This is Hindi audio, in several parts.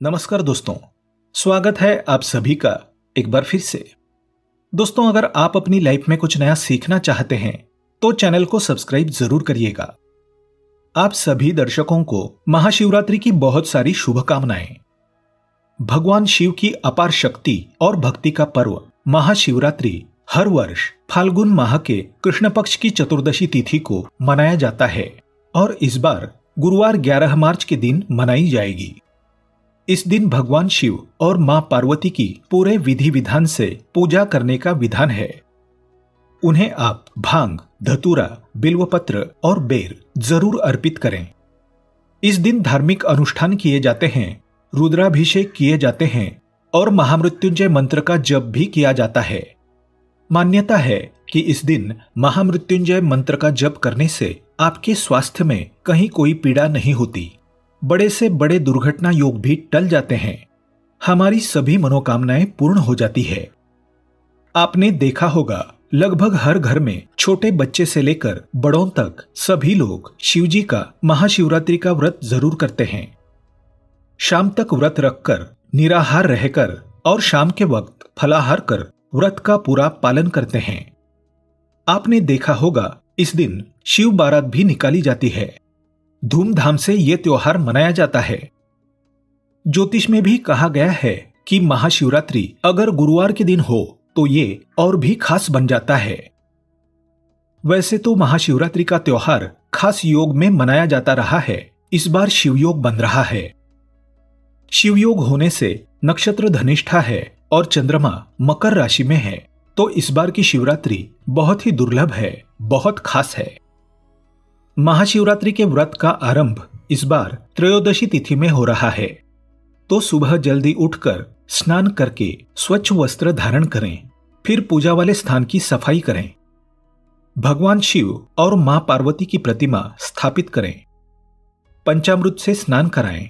नमस्कार दोस्तों, स्वागत है आप सभी का एक बार फिर से। दोस्तों, अगर आप अपनी लाइफ में कुछ नया सीखना चाहते हैं तो चैनल को सब्सक्राइब ज़रूर करिएगा। आप सभी दर्शकों को महाशिवरात्रि की बहुत सारी शुभकामनाएँ। भगवान शिव की अपार शक्ति और भक्ति का पर्व महाशिवरात्रि हर वर्ष फाल्गुन माह के कृष्ण पक्ष की चतुर्दशी तिथि को मनाया जाता है और इस बार गुरुवार 11 मार्च के दिन मनाई जाएगी। इस दिन भगवान शिव और माँ पार्वती की पूरे विधि विधान से पूजा करने का विधान है। उन्हें आप भाँग, धतूरा, बिल्वपत्र और बेर ज़रूर अर्पित करें। इस दिन धार्मिक अनुष्ठान किए जाते हैं, रुद्राभिषेक किए जाते हैं और महामृत्युंजय मंत्र का जप भी किया जाता है। मान्यता है कि इस दिन महामृत्युंजय मंत्र का जप करने से आपके स्वास्थ्य में कहीं कोई पीड़ा नहीं होती। बड़े से बड़े दुर्घटना योग भी टल जाते हैं। हमारी सभी मनोकामनाएँ पूर्ण हो जाती है। आपने देखा होगा, लगभग हर घर में छोटे बच्चे से लेकर बड़ों तक सभी लोग शिवजी का महाशिवरात्रि का व्रत ज़रूर करते हैं। शाम तक व्रत रखकर, निराहार रहकर और शाम के वक्त फलाहार कर व्रत का पूरा पालन करते हैं। आपने देखा होगा, इस दिन शिव बारात भी निकाली जाती है। धूमधाम से यह त्योहार मनाया जाता है। ज्योतिष में भी कहा गया है कि महाशिवरात्रि अगर गुरुवार के दिन हो तो ये और भी खास बन जाता है। वैसे तो महाशिवरात्रि का त्योहार खास योग में मनाया जाता रहा है। इस बार शिवयोग बन रहा है। शिवयोग होने से नक्षत्र धनिष्ठा है और चंद्रमा मकर राशि में है। तो इस बार की शिवरात्रि बहुत ही दुर्लभ है, बहुत खास है। महाशिवरात्रि के व्रत का आरंभ इस बार त्रयोदशी तिथि में हो रहा है। तो सुबह जल्दी उठकर स्नान करके स्वच्छ वस्त्र धारण करें, फिर पूजा वाले स्थान की सफ़ाई करें। भगवान शिव और माँ पार्वती की प्रतिमा स्थापित करें। पंचामृत से स्नान कराएँ।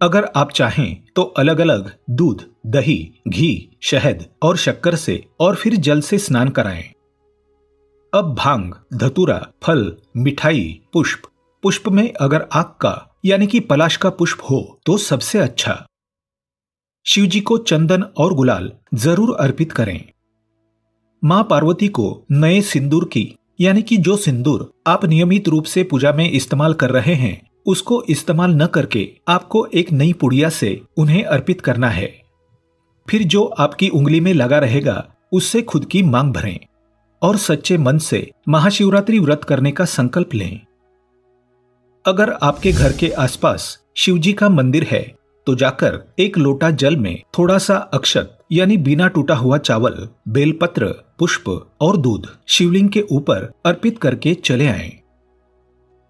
अगर आप चाहें तो अलग अलग दूध, दही, घी, शहद और शक्कर से और फिर जल से स्नान कराएँ। अब भाँग, धतूरा, फल, मिठाई, पुष्प। पुष्प में अगर आग का, यानी कि पलाश का पुष्प हो तो सबसे अच्छा। शिवजी को चंदन और गुलाल ज़रूर अर्पित करें। माँ पार्वती को नए सिंदूर की, यानी कि जो सिंदूर आप नियमित रूप से पूजा में इस्तेमाल कर रहे हैं, उसको इस्तेमाल न करके आपको एक नई पुड़िया से उन्हें अर्पित करना है। फिर जो आपकी उंगली में लगा रहेगा, उससे खुद की मांग भरें। और सच्चे मन से महाशिवरात्रि व्रत करने का संकल्प लें। अगर आपके घर के आसपास शिवजी का मंदिर है तो जाकर एक लोटा जल में थोड़ा सा अक्षत, यानी बिना टूटा हुआ चावल, बेलपत्र, पुष्प और दूध शिवलिंग के ऊपर अर्पित करके चले आए।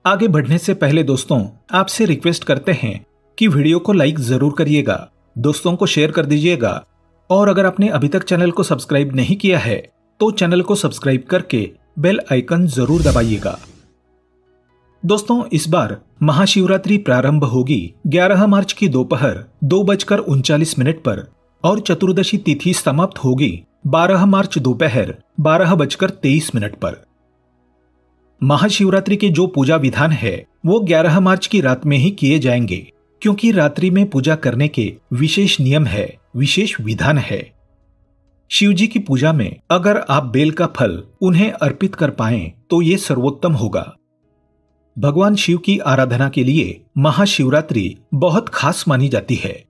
आगे बढ़ने से पहले दोस्तों, आपसे रिक्वेस्ट करते हैं कि वीडियो को लाइक ज़रूर करिएगा, दोस्तों को शेयर कर दीजिएगा, और अगर आपने अभी तक चैनल को सब्सक्राइब नहीं किया है तो चैनल को सब्सक्राइब करके बेल आइकन ज़रूर दबाइएगा। दोस्तों, इस बार महाशिवरात्रि प्रारंभ होगी 11 मार्च की दोपहर दो बजकर उनचालीस मिनट पर और चतुर्दशी तिथि समाप्त होगी 12 मार्च दोपहर बारह बजकर तेईस मिनट पर। महाशिवरात्रि के जो पूजा विधान है, वो 11 मार्च की रात में ही किए जाएँगे, क्योंकि रात्रि में पूजा करने के विशेष नियम है, विशेष विधान है। शिवजी की पूजा में अगर आप बेल का फल उन्हें अर्पित कर पाए तो ये सर्वोत्तम होगा। भगवान शिव की आराधना के लिए महाशिवरात्रि बहुत खास मानी जाती है।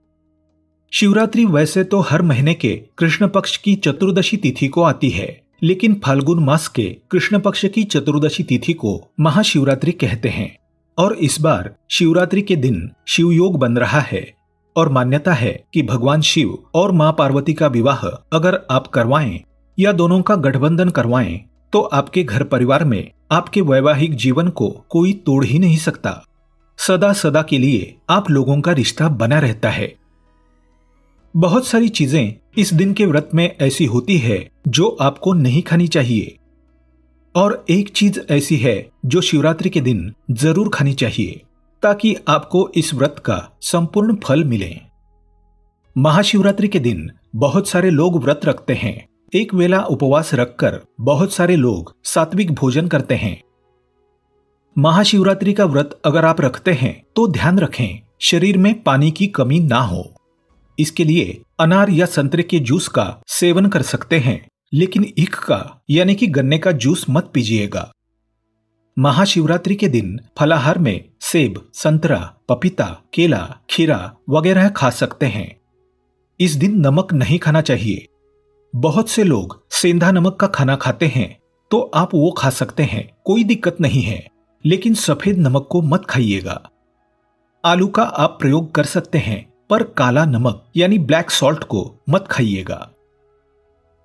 शिवरात्रि वैसे तो हर महीने के कृष्ण पक्ष की चतुर्दशी तिथि को आती है, लेकिन फाल्गुन मास के कृष्ण पक्ष की चतुर्दशी तिथि को महाशिवरात्रि कहते हैं। और इस बार शिवरात्रि के दिन शिव योग बन रहा है। और मान्यता है कि भगवान शिव और माँ पार्वती का विवाह अगर आप करवाएँ या दोनों का गठबंधन करवाएँ तो आपके घर परिवार में आपके वैवाहिक जीवन को कोई तोड़ ही नहीं सकता। सदा सदा के लिए आप लोगों का रिश्ता बना रहता है। बहुत सारी चीज़ें इस दिन के व्रत में ऐसी होती है जो आपको नहीं खानी चाहिए। और एक चीज़ ऐसी है जो शिवरात्रि के दिन ज़रूर खानी चाहिए। ताकि आपको इस व्रत का संपूर्ण फल मिले। महाशिवरात्रि के दिन बहुत सारे लोग व्रत रखते हैं। एक वेला उपवास रखकर बहुत सारे लोग सात्विक भोजन करते हैं। महाशिवरात्रि का व्रत अगर आप रखते हैं तो ध्यान रखें, शरीर में पानी की कमी ना हो। इसके लिए अनार या संतरे के जूस का सेवन कर सकते हैं, लेकिन ईख का, यानी कि गन्ने का जूस मत पीजिएगा। महाशिवरात्रि के दिन फलाहार में सेब, संतरा, पपीता, केला, खीरा वगैरह खा सकते हैं। इस दिन नमक नहीं खाना चाहिए। बहुत से लोग सेंधा नमक का खाना खाते हैं तो आप वो खा सकते हैं, कोई दिक्कत नहीं है, लेकिन सफ़ेद नमक को मत खाइएगा। आलू का आप प्रयोग कर सकते हैं, पर काला नमक, यानी ब्लैक सॉल्ट को मत खाइएगा।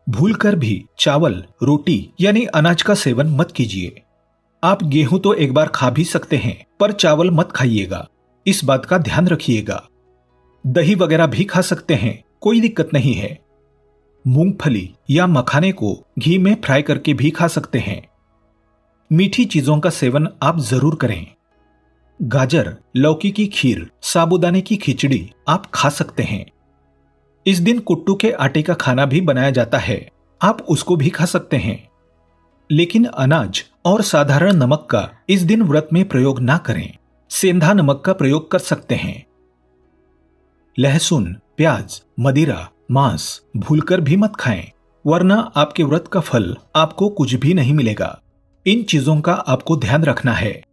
भूलकर भी चावल, रोटी, यानी अनाज का सेवन मत कीजिए। आप गेहूँ तो एक बार खा भी सकते हैं, पर चावल मत खाइएगा। इस बात का ध्यान रखिएगा। दही वगैरह भी खा सकते हैं, कोई दिक्कत नहीं है। मूंगफली या मखाने को घी में फ्राई करके भी खा सकते हैं। मीठी चीज़ों का सेवन आप ज़रूर करें। गाजर, लौकी की खीर, साबुदाने की खिचड़ी आप खा सकते हैं। इस दिन कुट्टू के आटे का खाना भी बनाया जाता है, आप उसको भी खा सकते हैं। लेकिन अनाज और साधारण नमक का इस दिन व्रत में प्रयोग ना करें। सेंधा नमक का प्रयोग कर सकते हैं। लहसुन, प्याज, मदिरा, मांस भूलकर भी मत खाएँ, वरना आपके व्रत का फल आपको कुछ भी नहीं मिलेगा। इन चीज़ों का आपको ध्यान रखना है।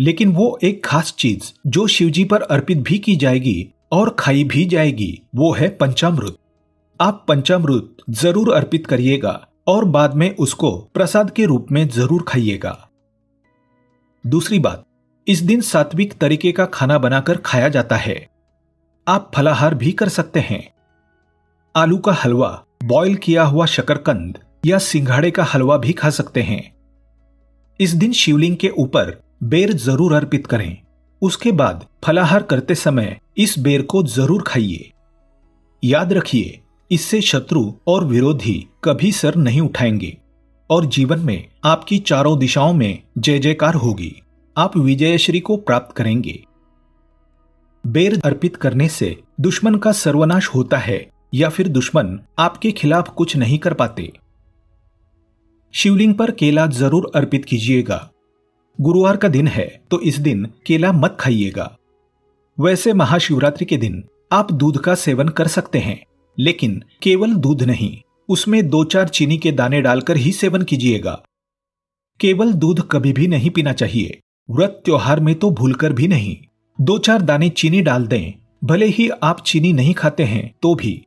लेकिन वो एक खास चीज़ जो शिवजी पर अर्पित भी की जाएगी और खाई भी जाएगी, वो है पंचामृत। आप पंचामृत ज़रूर अर्पित करिएगा। और बाद में उसको प्रसाद के रूप में ज़रूर खाइएगा। दूसरी बात, इस दिन सात्विक तरीके का खाना बनाकर खाया जाता है। आप फलाहार भी कर सकते हैं। आलू का हलवा बॉईल किया हुआ शकरकंद या सिंघाड़े का हलवा भी खा सकते हैं। इस दिन शिवलिंग के ऊपर बेर ज़रूर अर्पित करें। उसके बाद फलाहार करते समय इस बेर को ज़रूर खाइए। याद रखिए इससे शत्रु और विरोधी कभी सर नहीं उठाएँगे। और जीवन में आपकी चारों दिशाओं में जय जयकार होगी। आप विजयश्री को प्राप्त करेंगे। बेर अर्पित करने से दुश्मन का सर्वनाश होता है, या फिर दुश्मन आपके खिलाफ कुछ नहीं कर पाते। शिवलिंग पर केला ज़रूर अर्पित कीजिएगा। गुरुवार का दिन है तो इस दिन केला मत खाइएगा। वैसे महाशिवरात्रि के दिन आप दूध का सेवन कर सकते हैं। लेकिन केवल दूध नहीं, उसमें दो चार चीनी के दाने डालकर ही सेवन कीजिएगा। केवल दूध कभी भी नहीं पीना चाहिए, व्रत त्योहार में तो भूलकर भी नहीं। दो चार दाने चीनी डाल दें, भले ही आप चीनी नहीं खाते हैं तो भी।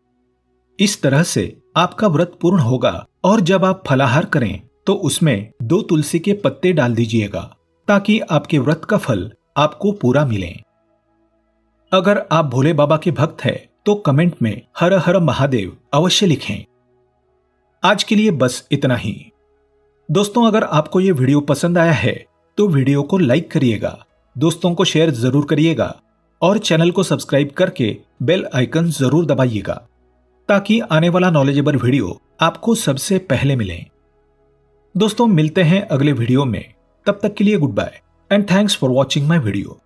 इस तरह से आपका व्रत पूर्ण होगा और जब आप फलाहार करें तो उसमें दो तुलसी के पत्ते डाल दीजिएगा, ताकि आपके व्रत का फल आपको पूरा मिले। अगर आप भोले बाबा के भक्त हैं तो कमेंट में हर हर महादेव अवश्य लिखें। आज के लिए बस इतना ही। दोस्तों, अगर आपको यह वीडियो पसंद आया है तो वीडियो को लाइक करिएगा, दोस्तों को शेयर ज़रूर करिएगा, और चैनल को सब्सक्राइब करके बेल आइकन ज़रूर दबाइएगा, ताकि आने वाला नॉलेजेबल वीडियो आपको सबसे पहले मिले। दोस्तों, मिलते हैं अगले वीडियो में। तब तक के लिए goodbye and thanks for watching my video